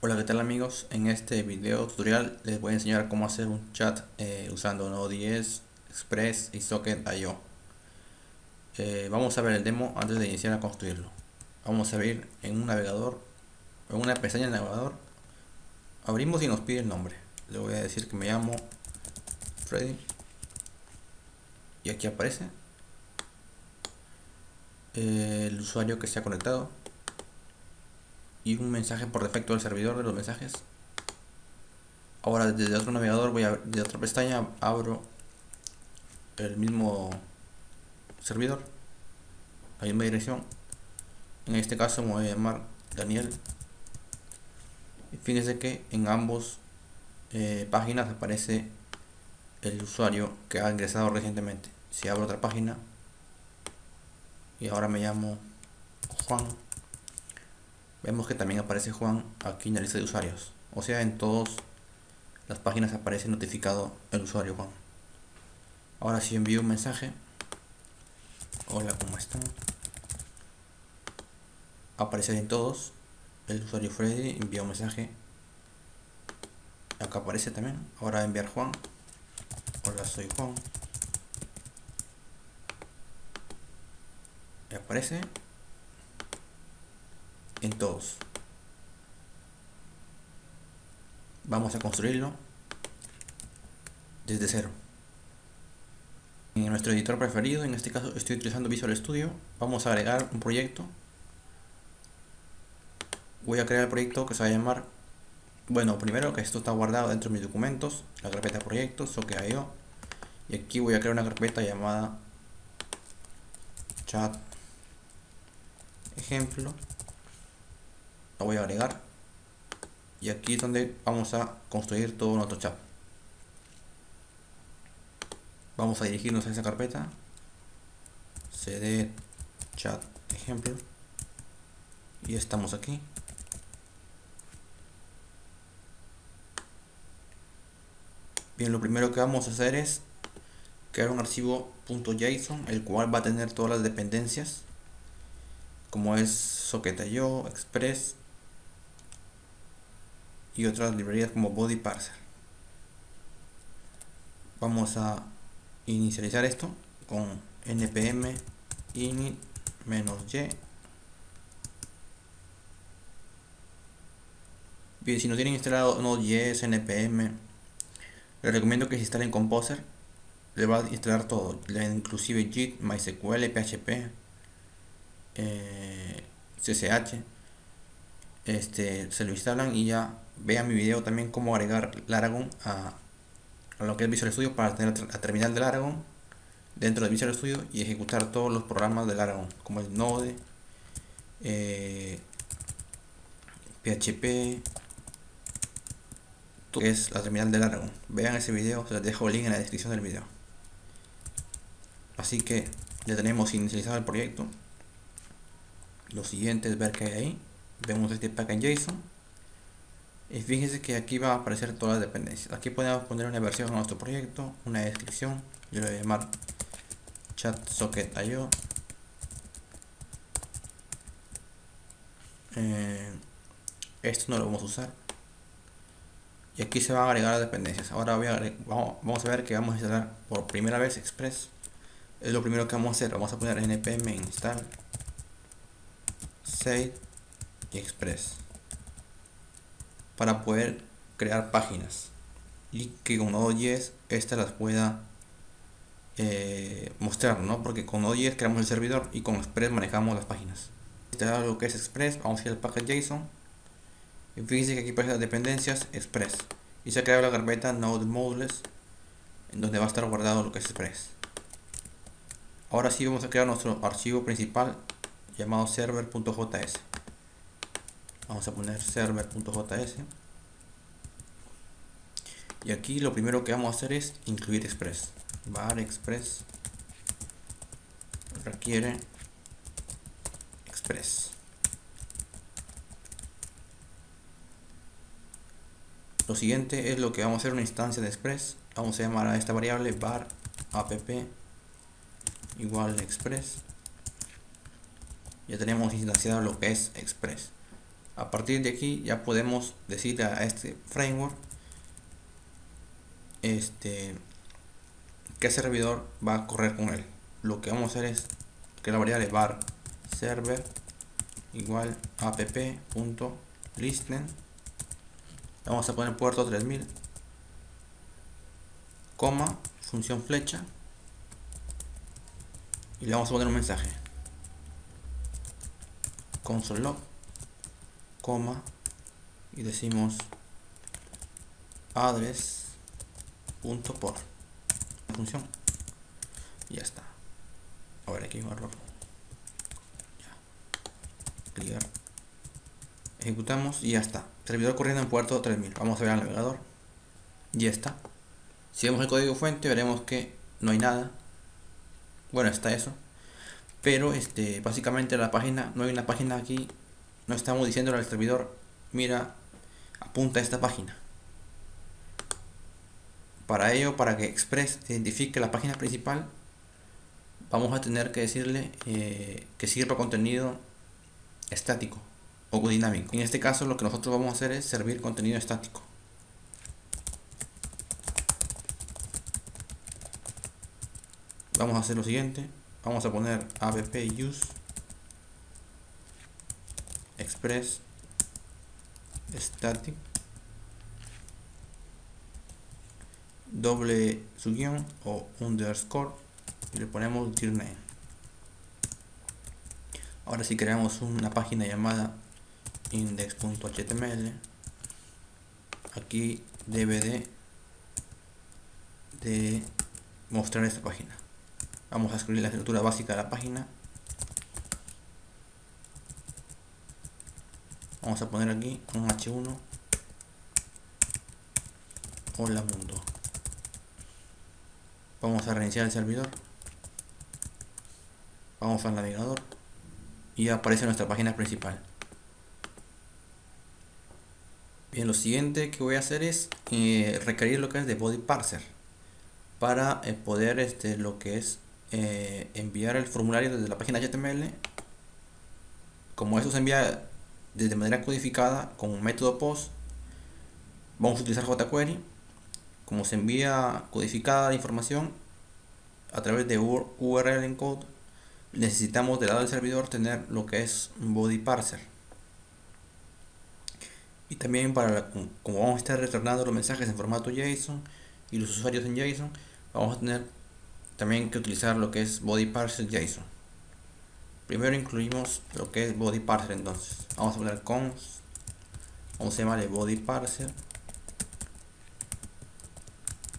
Hola qué tal amigos, en este video tutorial les voy a enseñar cómo hacer un chat eh, usando Node.js, Express y Socket.io eh, Vamos a ver el demo antes de iniciar a construirlo. Vamos a abrir en un navegador, en una pestaña del navegador. Abrimos y nos pide el nombre. Le voy a decir que me llamo Freddy. Y aquí aparece eh, el usuario que se ha conectado y un mensaje por defecto del servidor de los mensajes. Ahora desde otro navegador voy a de otra pestaña abro el mismo servidor, la misma dirección. En este caso me voy a llamar Daniel. Fíjense que en ambos eh, páginas aparece el usuario que ha ingresado recientemente. Si abro otra página y ahora me llamo Juan vemos que también aparece Juan aquí en la lista de usuarios. O sea, en todas las páginas aparece notificado el usuario Juan. Ahora si envío un mensaje. Hola, ¿cómo están? Aparece en todos. El usuario Freddy envía un mensaje. Acá aparece también. Ahora enviar Juan. Hola, soy Juan. Y aparece en todos. Vamos a construirlo desde cero. En nuestro editor preferido, en este caso estoy utilizando Visual Studio, vamos a agregar un proyecto. Voy a crear el proyecto que se va a llamar, bueno, primero que esto está guardado dentro de mis documentos, la carpeta proyectos, o que yo. Y aquí voy a crear una carpeta llamada chat ejemplo la voy a agregar. Y aquí es donde vamos a construir todo nuestro chat. Vamos a dirigirnos a esa carpeta. Cd chat ejemplo. Y estamos aquí. Bien lo primero que vamos a hacer es crear un archivo .json el cual va a tener todas las dependencias como es socket.io, express y otras librerías como body parser vamos a inicializar esto con npm init "-y". Bien, si no tienen instalado Node.js, npm, les recomiendo que se instalen Composer. Le va a instalar todo, inclusive Git, MySQL, PHP, eh. Este, se lo instalan y ya vean mi video también cómo agregar Laragon a, a lo que es Visual Studio para tener la terminal de Laragon dentro de Visual Studio y ejecutar todos los programas de Laragon como el Node, eh, PHP, que es la terminal de Laragon. Vean ese video, se les dejo el link en la descripción del video. Así que ya tenemos inicializado el proyecto. Lo siguiente es ver qué hay ahí. Vemos este pack en JSON y fíjense que aquí va a aparecer todas las dependencias. Aquí podemos poner una versión a nuestro proyecto una descripción. Yo le voy a llamar chat socket io eh, esto no lo vamos a usar. Y aquí se van a agregar las dependencias. Ahora voy a vamos, a ver que vamos a instalar por primera vez express. Es lo primero que vamos a hacer. Vamos a poner npm install. Save express para poder crear páginas y que con Node.js estas las pueda eh, mostrar, ¿no? Porque con Node.js creamos el servidor y con Express manejamos las páginas. Instalar lo que es Express, vamos a ir al package JSON y fíjense que aquí aparecen las dependencias Express y se ha creado la carpeta Node Modules en donde va a estar guardado lo que es Express. Ahora sí vamos a crear nuestro archivo principal llamado server.js vamos a poner server.js y aquí lo primero que vamos a hacer es incluir express. Var express requiere express. Lo siguiente es lo que vamos a hacer una instancia de express. Vamos a llamar a esta variable var app igual express. Ya tenemos instanciado lo que es express a partir de aquí ya podemos decirle a este framework este qué servidor va a correr con él. Lo que vamos a hacer es que la variable var server igual app.listen vamos a poner puerto 3000 coma función flecha y le vamos a poner un mensaje. Console log coma y decimos address punto por. Función. Ya está. Ahora aquí un error. Ya. ejecutamos y ya está. Servidor corriendo en puerto 3000 vamos a ver al navegador. Y ya está. Si vemos el código fuente veremos que no hay nada. Bueno está eso. Pero este básicamente la página no hay una página aquí no estamos diciendo al servidor mira apunta a esta página para ello para que Express identifique la página principal vamos a tener que decirle eh, que sirva contenido estático o dinámico. En este caso lo que nosotros vamos a hacer es servir contenido estático. Vamos a hacer lo siguiente. Vamos a poner app use express static. Doble su guion o underscore y le ponemos name ahora si creamos una página llamada index.html aquí debe de, de mostrar esta página. Vamos a escribir la estructura básica de la página vamos a poner aquí un h1 hola mundo. Vamos a reiniciar el servidor. Vamos al navegador y aparece nuestra página principal. Bien lo siguiente que voy a hacer es eh, requerir lo que es de body parser para eh, poder este lo que es eh, enviar el formulario desde la página HTML. Como eso se envía de manera codificada con un método post, vamos a utilizar jQuery. Como se envía codificada la información a través de URL encode, necesitamos del lado del servidor tener lo que es body parser. Y también para como vamos a estar retornando los mensajes en formato JSON y los usuarios en JSON, vamos a tener también que utilizar lo que es body parser JSON. Primero incluimos lo que es body parser entonces. Vamos a poner cons. Vamos a llamarle body parser.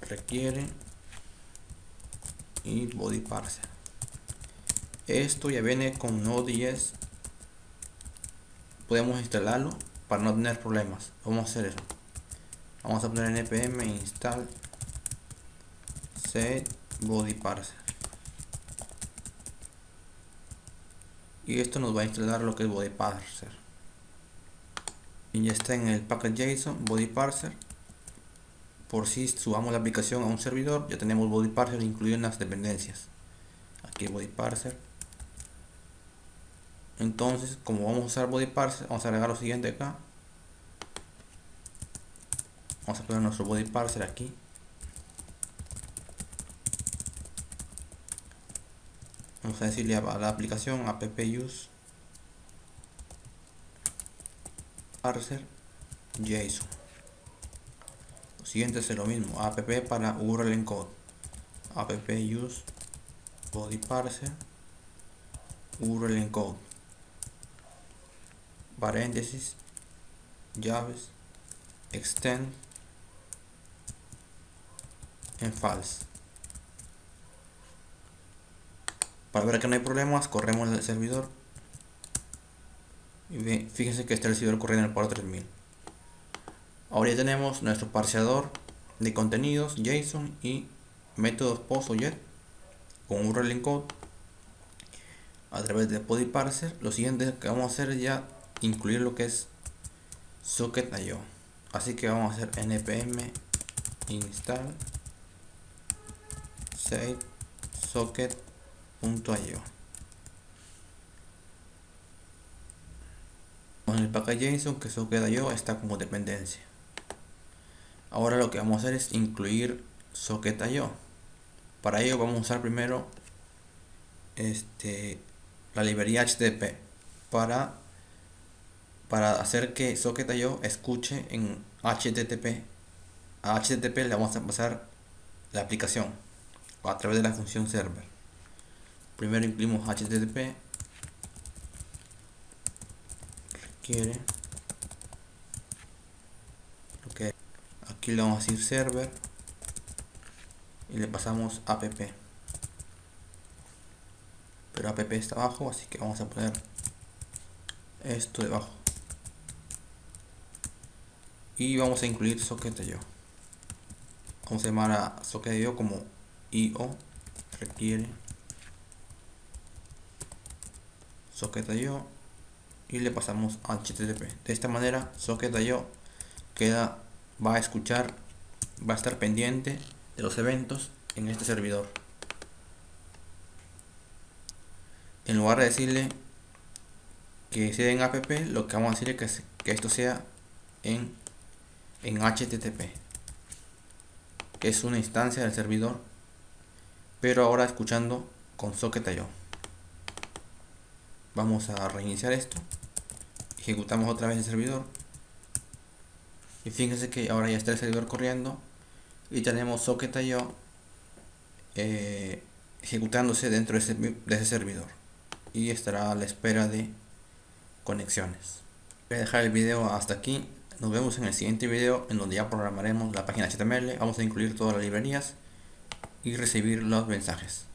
Requiere. Y body parser. Esto ya viene con Node.js. Podemos instalarlo para no tener problemas. Vamos a hacer eso. Vamos a poner npm install set body parser y esto nos va a instalar lo que es body parser. Y ya está en el package json body parser. Por si subamos la aplicación a un servidor ya tenemos body parser incluido en las dependencias. Aquí body parser. Entonces como vamos a usar body parser vamos a agregar lo siguiente acá. Vamos a poner nuestro body parser aquí vamos a decirle a la aplicación app use. Parser json. Lo siguiente es lo mismo app para url encode. App use body parser url encode. Paréntesis llaves extend en false Para ver que no hay problemas, corremos el servidor. Y fíjense que está el servidor corriendo en el puerto 3000. Ahora ya tenemos nuestro parseador de contenidos JSON y métodos post o con un rolling code a través de body parser. Lo siguiente que vamos a hacer es ya incluir lo que es socket.io. Así que vamos a hacer npm install save socket .io. en el package JSON que socket.io está como dependencia. Ahora lo que vamos a hacer es incluir socket.io. Para ello vamos a usar primero este, la librería HTTP para, para hacer que socket.io escuche en HTTP. A HTTP le vamos a pasar la aplicación a través de la función server. Primero incluimos HTTP requiere. Ok aquí le vamos a decir server. Y le pasamos app. Pero app está abajo así que vamos a poner esto debajo. Y vamos a incluir socket.io vamos a llamar a socket.io como io requiere socket.io y le pasamos a HTTP. De esta manera, Socket.io queda, va a escuchar, va a estar pendiente de los eventos en este servidor. En lugar de decirle que sea en app, lo que vamos a decirle es que, esto sea en, en HTTP, que es una instancia del servidor, pero ahora escuchando con Socket.io. Vamos a reiniciar esto. Ejecutamos otra vez el servidor. Y fíjense que ahora ya está el servidor corriendo. Y tenemos socket.io eh, ejecutándose dentro de ese, de ese servidor. Y estará a la espera de conexiones. Voy a dejar el video hasta aquí. Nos vemos en el siguiente video en donde ya programaremos la página HTML. Vamos a incluir todas las librerías y recibir los mensajes.